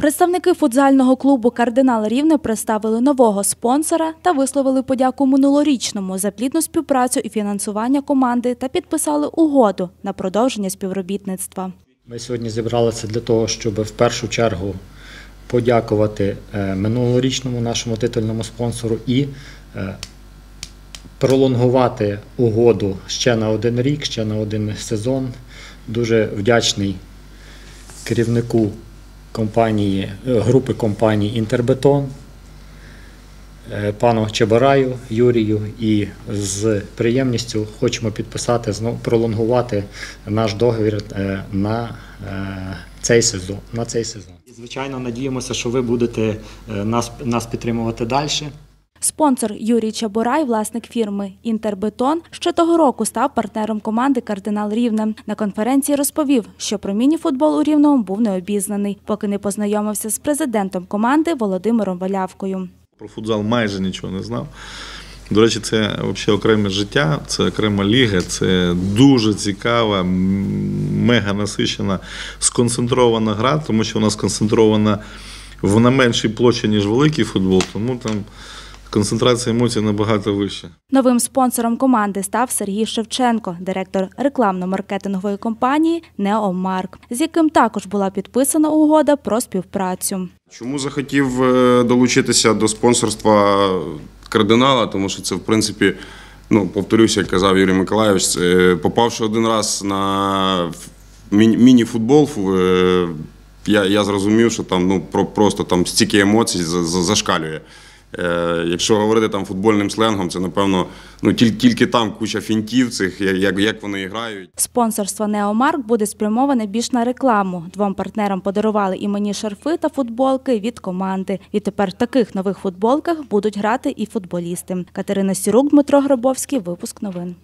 Представники футзального клубу Кардинал Рівне представили нового спонсора та висловили подяку минулорічному за плідну співпрацю і фінансування команди та підписали угоду на продовження співробітництва. Ми сьогодні зібралися для того, щоб в першу чергу подякувати е, минулорічному нашому титульному спонсору і е, пролонгувати угоду ще на один рік, ще на один сезон. Дуже вдячний керівнику компанії, е, групи компаній Інтербетон, е, пану Чебараю Юрію, і з приємністю хочемо підписати, знову пролонгувати наш договір е, на цей сезон. На цей сезон. І, звичайно, надіємося, що ви будете нас, нас підтримувати далі. Спонсор Юрій Чабурай, власник фірми Інтербетон, ще того року став партнером команди Кардинал Рівне. На конференції розповів, що про мініфутбол у Рівному був необізнаний, поки не познайомився з президентом команди Володимиром Валявкою. Про футзал майже нічого не знав. До речі, це взагалі окреме життя, це окрема ліга, це дуже цікава, мега насичена, сконцентрована гра, тому що вона сконцентрована в на меншій площі, ніж великий футбол, тому там концентрація емоцій набагато вища. Новим спонсором команди став Сергій Шевченко, директор рекламно-маркетингової компанії Неомарк, з яким також була підписана угода про співпрацю. Чому захотів е, долучитися до спонсорства кардинала? Тому що це, в принципі, ну, повторюся, як казав Юрій Миколайович, це, попавши один раз на міні- міні-футбол, е, я, я зрозумів, що там ну, про, просто там стільки емоцій за- за- зашкалює. Е, якщо говорити там футбольним сленгом, це напевно ну, тільки, тільки там куча фінтів цих, як, як, вони грають. Спонсорство Неомарк буде спрямоване більш на рекламу. Двом партнерам подарували імені шарфи та футболки від команди. Відтепер в таких нових футболках будуть грати і футболісти. Катерина Сірук, Дмитро Грабовський. Випуск новин.